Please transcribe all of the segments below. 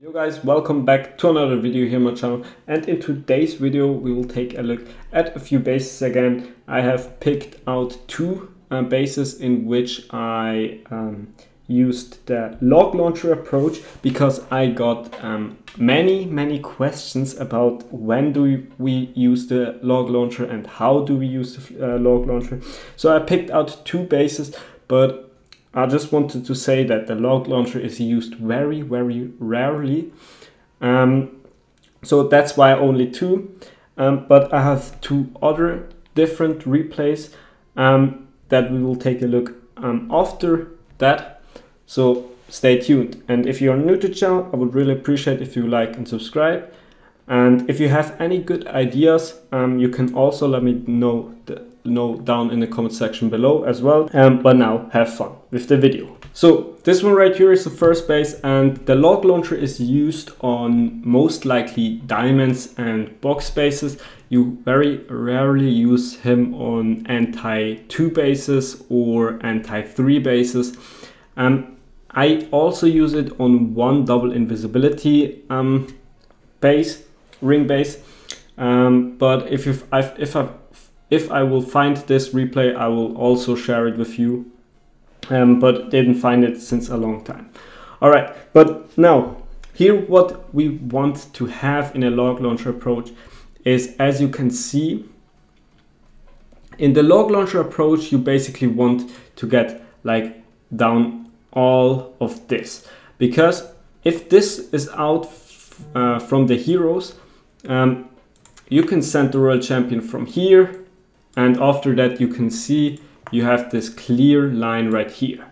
Yo guys, welcome back to another video here on my channel and in today's video we will take a look at a few bases again. I have picked out two uh, bases in which I um, used the log launcher approach because I got um, many many questions about when do we use the log launcher and how do we use the uh, log launcher. So I picked out two bases but I just wanted to say that the log launcher is used very, very rarely. Um, so that's why only two. Um, but I have two other different replays um, that we will take a look um, after that. So stay tuned. And if you are new to the channel, I would really appreciate if you like and subscribe. And if you have any good ideas, um, you can also let me know know down in the comment section below as well. Um, but now have fun with the video. So this one right here is the first base and the log launcher is used on most likely diamonds and box bases. You very rarely use him on anti 2 bases or anti 3 bases. Um, I also use it on one double invisibility um, base, ring base. Um, but if, you if i if I if I will find this replay, I will also share it with you, um, but didn't find it since a long time. All right, but now here what we want to have in a log launcher approach is, as you can see, in the log launcher approach, you basically want to get like down all of this because if this is out uh, from the heroes, um, you can send the royal champion from here and after that you can see you have this clear line right here.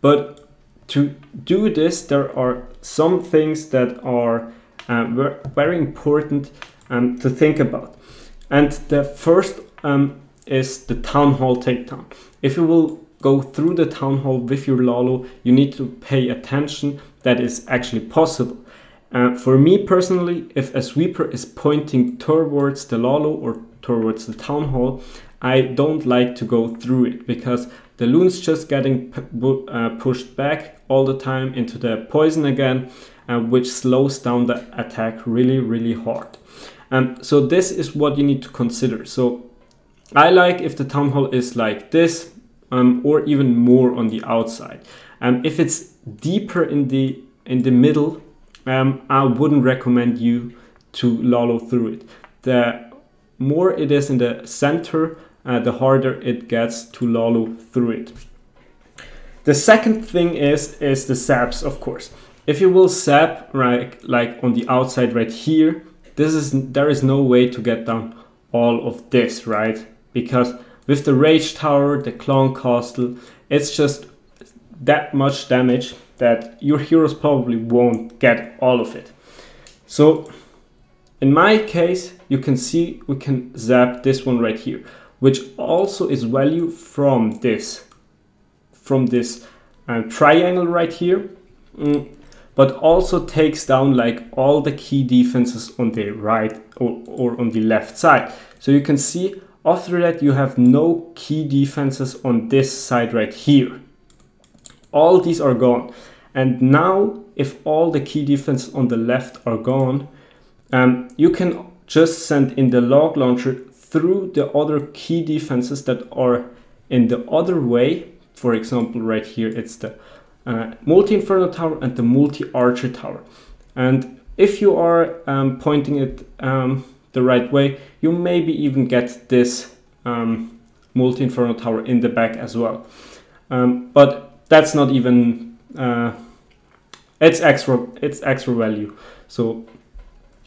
But to do this there are some things that are uh, very important um, to think about. And the first um, is the town hall takedown if you will go through the town hall with your Lalo you need to pay attention that is actually possible. Uh, for me personally, if a sweeper is pointing towards the Lalo or towards the town hall, I don't like to go through it because the loon's just getting uh, pushed back all the time into the poison again, uh, which slows down the attack really, really hard. Um, so this is what you need to consider. So I like if the town hall is like this um, or even more on the outside. Um, if it's deeper in the in the middle, um, I wouldn't recommend you to lalo through it. The more it is in the center, uh, the harder it gets to lalo through it. The second thing is is the saps, of course. If you will sap right like on the outside right here, this is there is no way to get down all of this, right? Because with the rage tower, the clan castle, it's just that much damage that your heroes probably won't get all of it. So in my case, you can see we can zap this one right here which also is value from this from this um, triangle right here mm, but also takes down like all the key defenses on the right or, or on the left side. So you can see after that you have no key defenses on this side right here. All these are gone. And now if all the key defenses on the left are gone um, you can just send in the log launcher through the other key defenses that are in the other way. For example, right here, it's the uh, multi-inferno tower and the multi-archer tower. And if you are um, pointing it um, the right way, you maybe even get this um, multi-inferno tower in the back as well. Um, but that's not even, uh, it's extra, it's extra value. So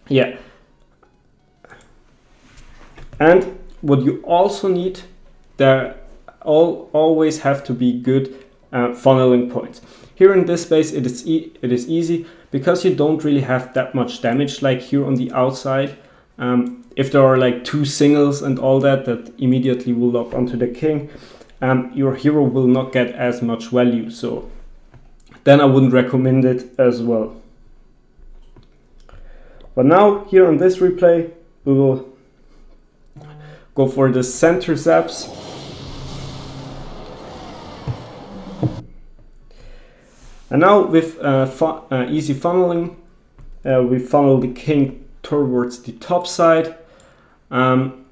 yeah. And what you also need, there all always have to be good uh, funneling points. Here in this space, it is, e it is easy because you don't really have that much damage like here on the outside. Um, if there are like two singles and all that that immediately will lock onto the king, um, your hero will not get as much value. So then I wouldn't recommend it as well. But now here on this replay, we will go for the center zaps. And now with uh, uh, easy funneling, uh, we funnel the king towards the top side. Um,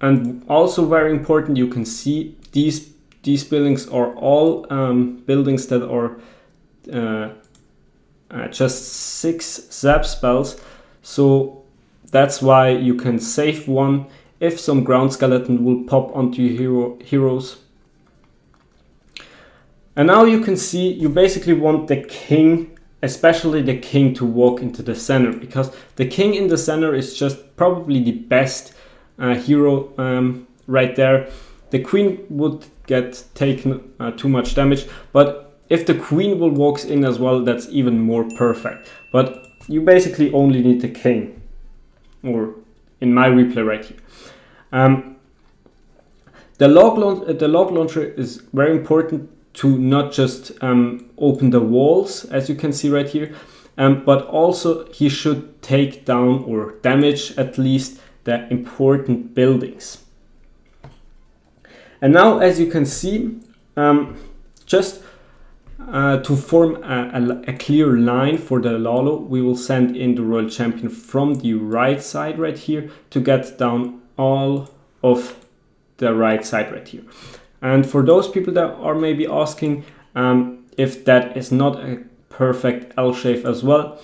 and also very important, you can see these these buildings are all um, buildings that are uh, just six zap spells. So that's why you can save one if some ground skeleton will pop onto your hero heroes. And now you can see you basically want the king, especially the king to walk into the center because the king in the center is just probably the best uh, hero um, right there. The queen would get taken uh, too much damage, but if the queen will walks in as well, that's even more perfect. But you basically only need the king, or in my replay right here. Um, the log, the log launcher is very important to not just um, open the walls, as you can see right here, um, but also he should take down or damage at least the important buildings. And now, as you can see, um, just uh, to form a, a, a, clear line for the Lalo, we will send in the Royal Champion from the right side right here to get down all of the right side right here. And for those people that are maybe asking um, if that is not a perfect L shape as well,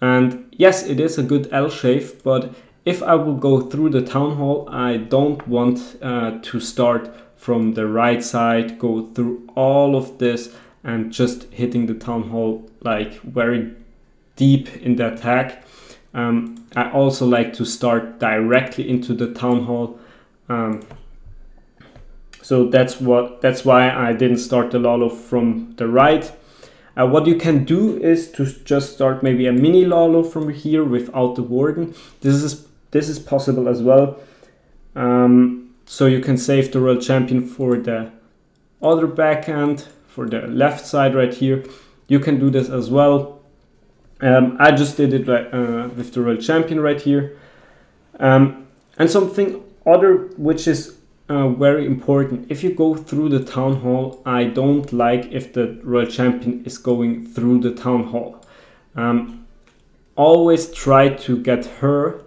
and yes, it is a good L shape, but if I will go through the town hall, I don't want uh, to start from the right side, go through all of this and just hitting the town hall like very deep in the attack. Um, I also like to start directly into the town hall. Um, so that's what that's why I didn't start the Lalo from the right. Uh, what you can do is to just start maybe a mini Lalo from here without the warden. This is this is possible as well. Um, so you can save the Royal Champion for the other backhand for the left side right here. You can do this as well. Um, I just did it uh, with the Royal Champion right here. Um, and something other which is uh, very important. If you go through the town hall, I don't like if the Royal Champion is going through the town hall. Um, always try to get her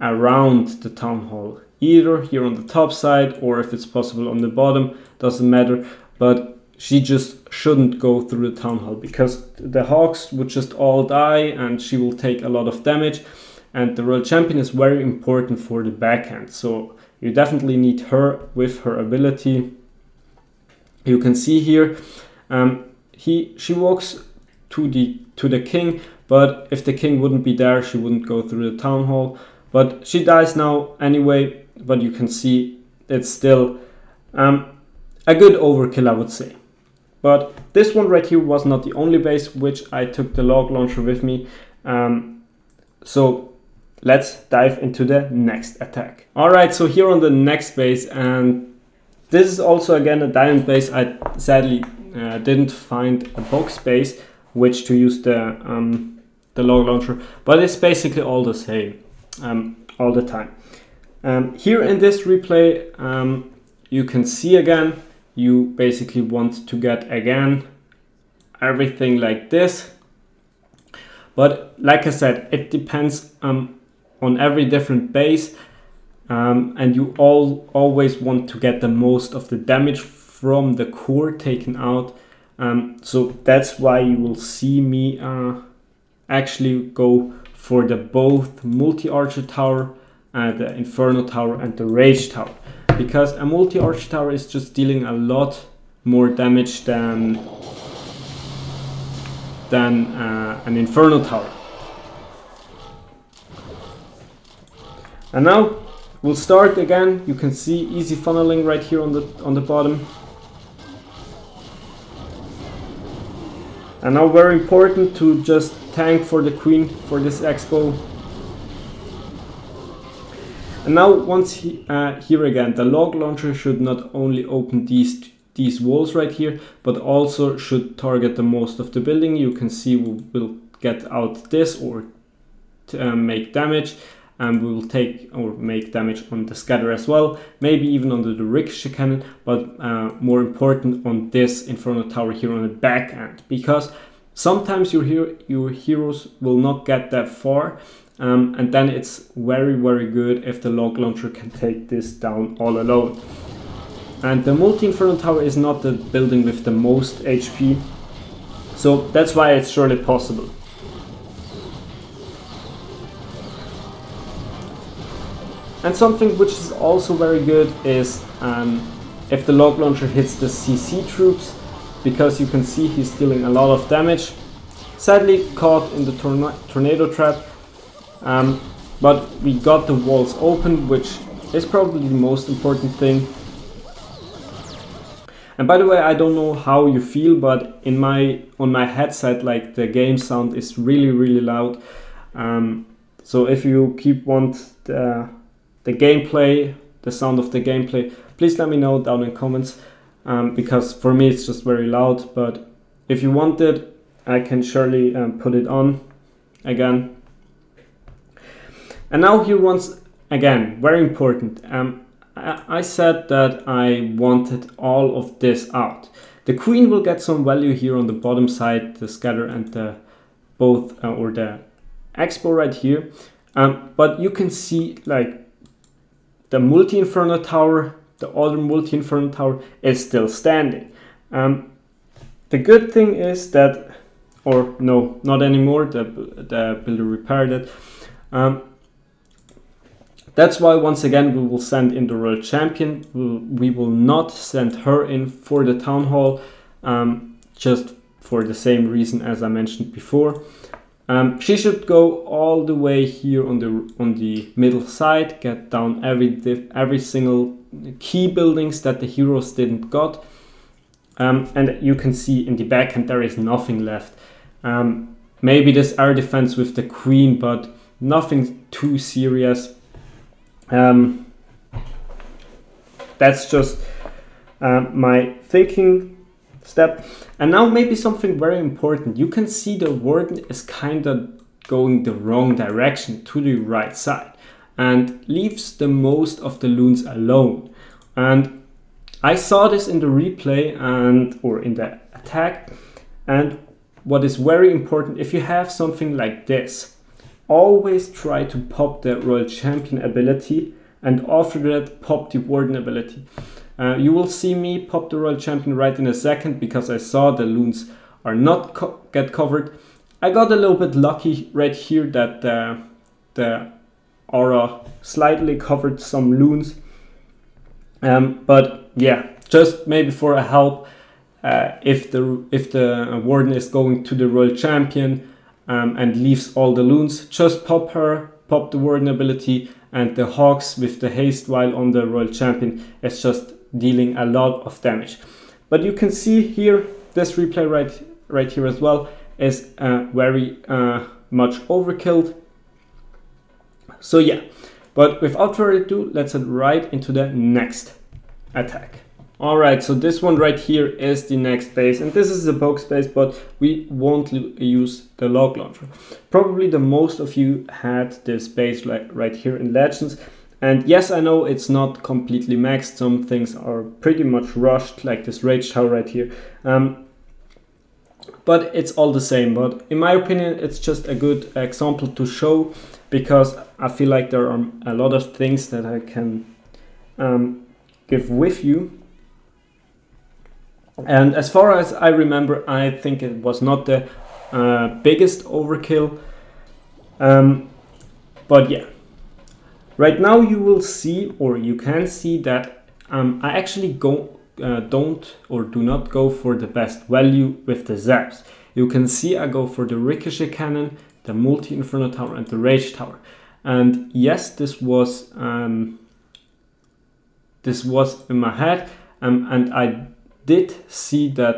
around the town hall, either here on the top side or if it's possible on the bottom, doesn't matter. But she just shouldn't go through the town hall because the hawks would just all die and she will take a lot of damage. And the royal champion is very important for the backhand. So you definitely need her with her ability. You can see here um, he she walks to the to the king but if the king wouldn't be there she wouldn't go through the town hall. But she dies now anyway but you can see it's still um, a good overkill I would say but this one right here was not the only base which I took the log launcher with me. Um, so let's dive into the next attack. All right, so here on the next base, and this is also again a diamond base. I sadly uh, didn't find a box base which to use the um, the log launcher, but it's basically all the same um, all the time. Um, here in this replay, um, you can see again you basically want to get again everything like this. But like I said it depends um, on every different base um, and you all always want to get the most of the damage from the core taken out. Um, so that's why you will see me uh, actually go for the both multi-archer tower uh, the inferno tower and the rage tower because a multi-arch tower is just dealing a lot more damage than than uh, an inferno tower. And now we'll start again. You can see easy funneling right here on the on the bottom. And now very important to just tank for the queen for this X-Bow. And now once he, uh, here again, the log launcher should not only open these these walls right here, but also should target the most of the building. You can see we will get out this or uh, make damage and we will take or make damage on the scatter as well, maybe even on the, ricochet cannon, but uh, more important on this Inferno Tower here on the back end, because Sometimes your, hero, your heroes will not get that far, um, and then it's very, very good if the log launcher can take this down all alone. And the multi-inferno tower is not the building with the most HP, so that's why it's surely possible. And something which is also very good is um, if the log launcher hits the CC troops, because you can see he's dealing a lot of damage. Sadly caught in the torna tornado trap, um, but we got the walls open, which is probably the most important thing. And by the way, I don't know how you feel, but in my on my headset, like the game sound is really really loud. Um, so if you keep want the, the gameplay, the sound of the gameplay, please let me know down in comments um, because for me it's just very loud. But if you want it, I can surely um, put it on again. And now here once again, very important. Um, I, I said that I wanted all of this out. The queen will get some value here on the bottom side, the scatter and the both uh, or the X-Bow right here. Um, but you can see like the multi-inferno tower the other multi-inferno tower is still standing. Um, the good thing is that, or no, not anymore, the, the builder repaired it. Um, that's why once again we will send in the Royal Champion. We will not send her in for the Town Hall, um, just for the same reason as I mentioned before. Um, she should go all the way here on the on the middle side, get down every every single key buildings that the heroes didn't got. Um, and you can see in the backhand there is nothing left. Um, maybe this air defense with the queen, but nothing too serious. Um, that's just uh, my thinking step. And now maybe something very important. You can see the warden is kind of going the wrong direction to the right side and leaves the most of the loons alone. And I saw this in the replay and or in the attack. And what is very important, if you have something like this, always try to pop the Royal Champion ability and after that pop the Warden ability. Uh, you will see me pop the Royal Champion right in a second because I saw the loons are not co get covered. I got a little bit lucky right here that uh, the aura slightly covered some loons. Um, but yeah, just maybe for a help, uh, if the if the warden is going to the royal champion um, and leaves all the loons, just pop her, pop the warden ability, and the hawks with the haste while on the royal champion is just dealing a lot of damage. But you can see here, this replay right, right here as well is uh, very uh, much overkilled. So yeah, but without further ado, let's head right into the next attack. Alright, so this one right here is the next base, and this is the poke space, but we won't use the log launcher. Probably the most of you had this base like right here in Legends, and yes, I know it's not completely maxed. Some things are pretty much rushed, like this Rage Tower right here. Um, but it's all the same. But in my opinion, it's just a good example to show because I feel like there are a lot of things that I can um, give with you. And as far as I remember, I think it was not the uh, biggest overkill. Um, but yeah, Right now you will see or you can see that um, I actually go, uh, don't or do not go for the best value with the zaps. You can see I go for the ricochet cannon, the multi-inferno tower and the rage tower. And yes, this was um, this was in my head um, and I did see that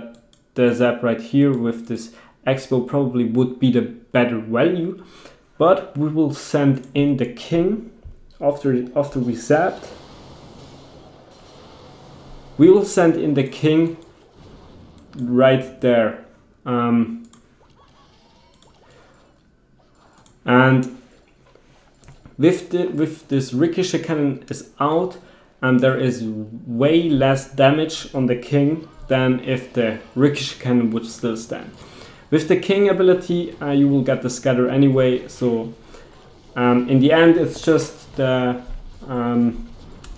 the zap right here with this X-Bow probably would be the better value but we will send in the king after, after we zapped, we will send in the king right there. Um, and with, the, with this ricochet cannon is out and there is way less damage on the king than if the ricochet cannon would still stand. With the king ability, uh, you will get the scatter anyway, so um, in the end it's just the um,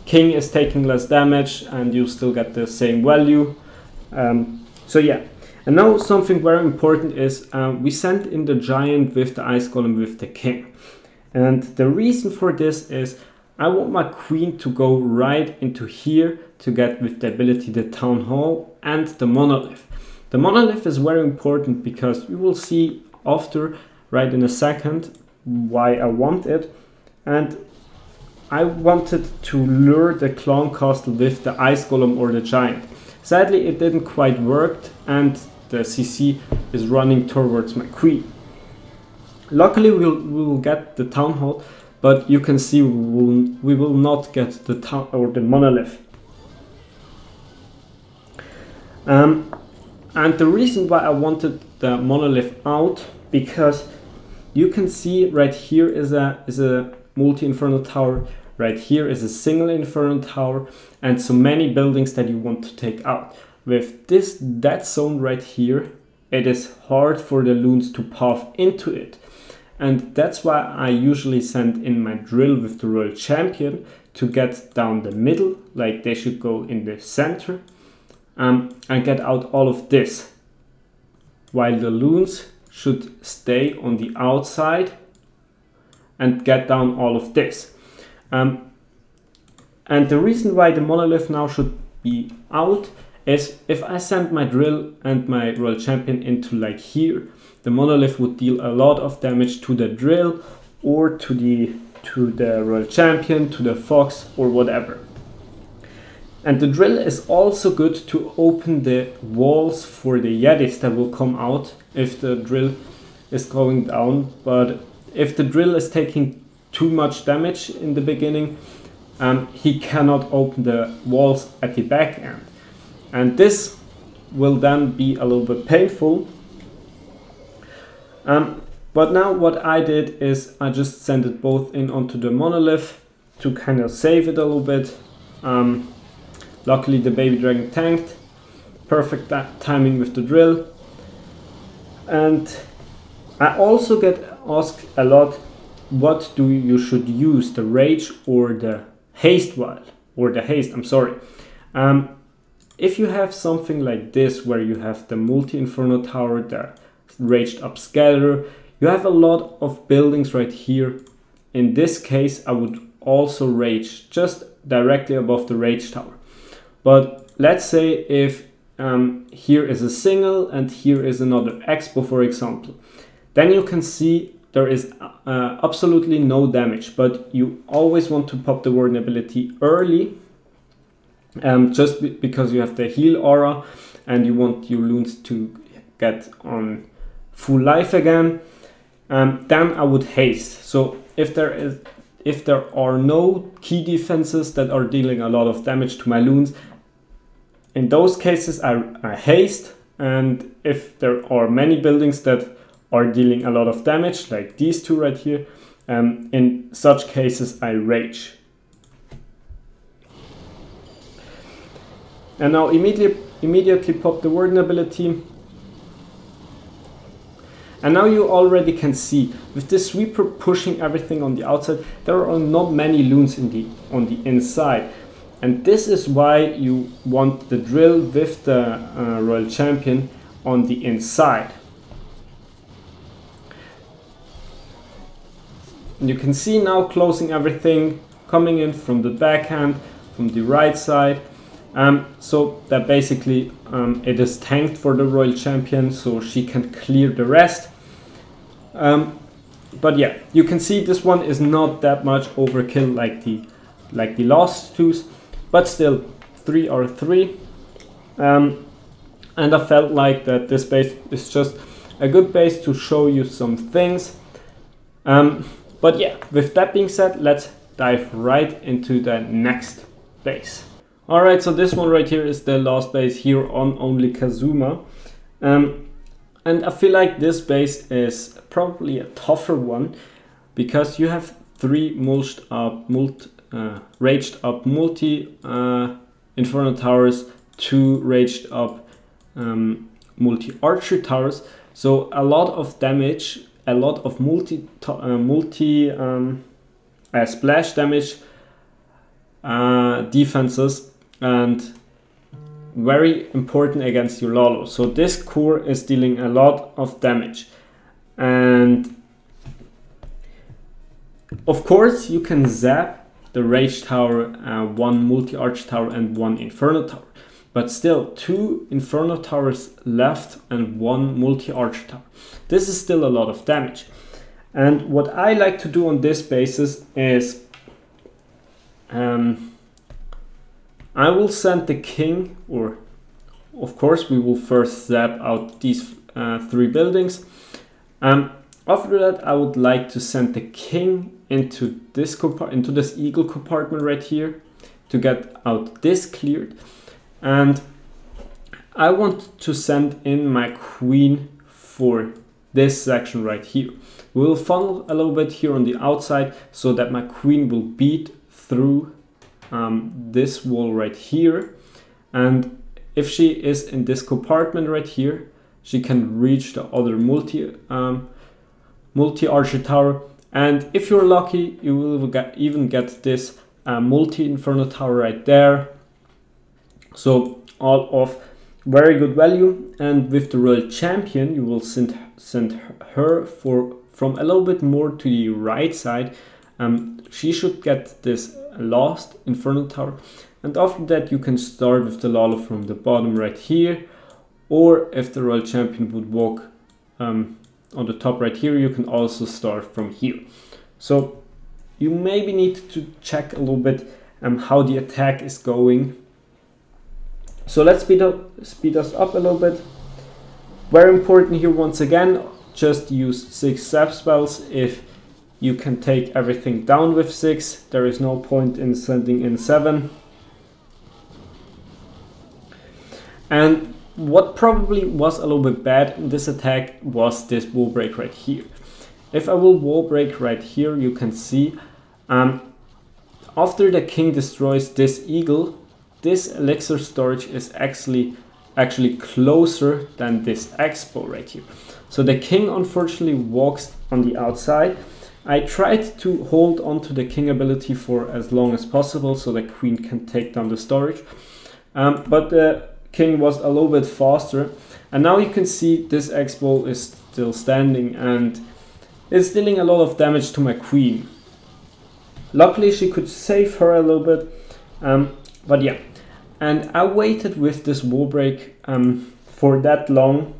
king is taking less damage and you still get the same value. Um, so yeah, and now something very important is uh, we sent in the giant with the ice golem with the king. And the reason for this is I want my queen to go right into here to get with the ability the town hall and the monolith. The monolith is very important because we will see after right in a second why I want it and I wanted to lure the clan castle with the ice golem or the giant. Sadly it didn't quite work and the CC is running towards my queen. Luckily we'll, we will get the town hall but you can see we will, we will not get the or the monolith. Um, and the reason why I wanted the monolith out because you can see right here is a is a multi-inferno tower. Right here is a single inferno tower and so many buildings that you want to take out. With this dead zone right here it is hard for the loons to path into it and that's why I usually send in my drill with the royal champion to get down the middle like they should go in the center. Um, and get out all of this while the loons should stay on the outside and get down all of this. Um, and the reason why the monolith now should be out is if I send my drill and my royal champion into like here the monolith would deal a lot of damage to the drill or to the to the royal champion, to the fox or whatever. And the drill is also good to open the walls for the yetis that will come out if the drill is going down. But if the drill is taking too much damage in the beginning, um, he cannot open the walls at the back end. And this will then be a little bit painful um, but now what I did is I just sent it both in onto the monolith to kind of save it a little bit. Um, luckily the baby dragon tanked. Perfect timing with the drill. And I also get asked a lot what do you should use the rage or the haste while or the haste I'm sorry um, if you have something like this where you have the multi inferno tower there raged up scatter. You have a lot of buildings right here. In this case, I would also rage just directly above the rage tower. But let's say if um, here is a single and here is another X-Bow, for example, then you can see there is uh, absolutely no damage, but you always want to pop the warden ability early um, just because you have the heal aura and you want your loons to get on full life again, um, then I would haste. So if there is if there are no key defenses that are dealing a lot of damage to my loons, in those cases I, I haste and if there are many buildings that are dealing a lot of damage like these two right here, um, in such cases I rage. And now immediately, immediately pop the warden ability and now you already can see, with this sweeper pushing everything on the outside, there are not many loons in the, on the inside. And this is why you want the drill with the uh, Royal Champion on the inside. And you can see now closing everything, coming in from the backhand, from the right side. Um, so that basically um, it is tanked for the Royal Champion, so she can clear the rest. Um, but yeah, you can see this one is not that much overkill like the like the last twos, but still three or three. Um, and I felt like that this base is just a good base to show you some things. Um, but yeah, with that being said, let's dive right into the next base. Alright, so this one right here is the last base here on only Kazuma. Um, and I feel like this base is probably a tougher one because you have three mulched up, multi, uh, raged up multi uh, Inferno towers, two raged up um, multi archer towers. So a lot of damage, a lot of multi uh, multi um, uh, splash damage uh, defenses and very important against your Lalo. So this core is dealing a lot of damage. And of course you can zap the Rage Tower, uh, one Multi-Arch Tower and one Inferno Tower. But still, two Inferno Towers left and one Multi-Arch Tower. This is still a lot of damage. And what I like to do on this basis is um, I will send the king, or of course we will first zap out these uh, three buildings. Um, after that, I would like to send the king into this into this eagle compartment right here to get out this cleared. And I want to send in my queen for this section right here. We'll funnel a little bit here on the outside so that my queen will beat through um, this wall right here. And if she is in this compartment right here, she can reach the other multi um, multi archer tower. And if you're lucky, you will get, even get this uh, multi inferno tower right there. So all of very good value. And with the royal champion, you will send send her for from a little bit more to the right side. Um, she should get this last Inferno Tower. And after that you can start with the Lalo from the bottom right here. Or if the Royal Champion would walk um, on the top right here, you can also start from here. So you maybe need to check a little bit um, how the attack is going. So let's speed, up, speed us up a little bit. Very important here once again, just use 6 zap spells if you can take everything down with 6. There is no point in sending in 7. And what probably was a little bit bad in this attack was this wall break right here. If I will wall break right here, you can see um, after the king destroys this eagle, this elixir storage is actually actually closer than this X-Bow right here. So the king unfortunately walks on the outside I tried to hold on to the king ability for as long as possible so the queen can take down the storage. Um, but the king was a little bit faster. And now you can see this X-Bow is still standing and it's dealing a lot of damage to my queen. Luckily she could save her a little bit. Um, but yeah. And I waited with this wall break um, for that long.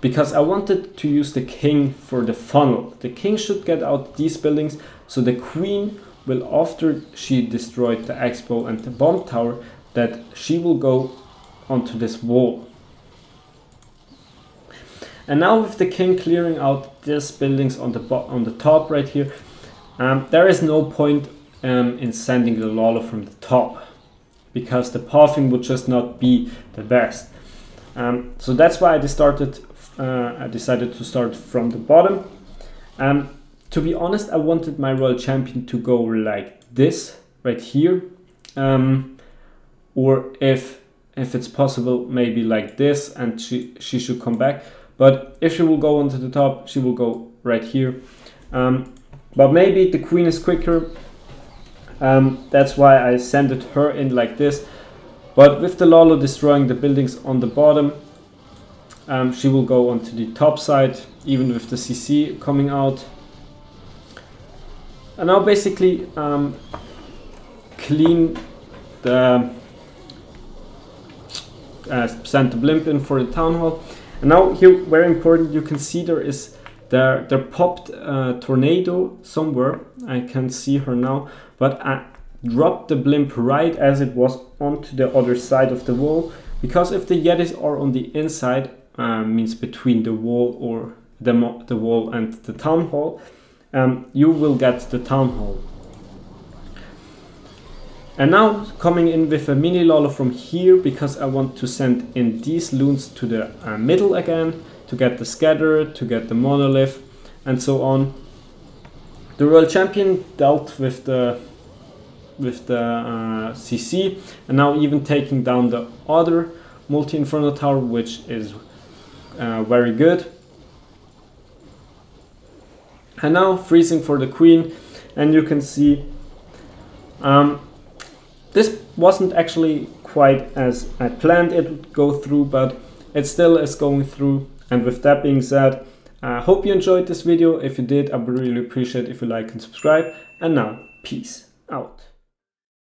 Because I wanted to use the king for the funnel. The king should get out these buildings, so the queen will, after she destroyed the X-Bow and the bomb tower, that she will go onto this wall. And now with the king clearing out these buildings on the on the top right here, um, there is no point um, in sending the Lalo from the top because the pathing would just not be the best. Um, so that's why I started uh, I decided to start from the bottom. Um, to be honest, I wanted my royal champion to go like this right here. Um, or if if it's possible, maybe like this and she, she should come back. But if she will go onto the top, she will go right here. Um, but maybe the queen is quicker. Um, that's why I sent her in like this. But with the Lalo destroying the buildings on the bottom, um, she will go onto the top side, even with the CC coming out. And now basically um, clean the uh, send the blimp in for the town hall. And now here, very important, you can see there is there there popped a tornado somewhere. I can see her now, but I dropped the blimp right as it was onto the other side of the wall. Because if the Yetis are on the inside, um, means between the wall or the, the wall and the town hall, um, you will get the town hall. And now coming in with a mini Lalo from here because I want to send in these loons to the uh, middle again to get the scatter, to get the monolith and so on. The Royal Champion dealt with the with the uh, CC and now even taking down the other multi-inferno tower which is uh, very good. And now freezing for the queen and you can see um, this wasn't actually quite as I planned it would go through but it still is going through. And with that being said I hope you enjoyed this video. If you did I would really appreciate if you like and subscribe. And now peace out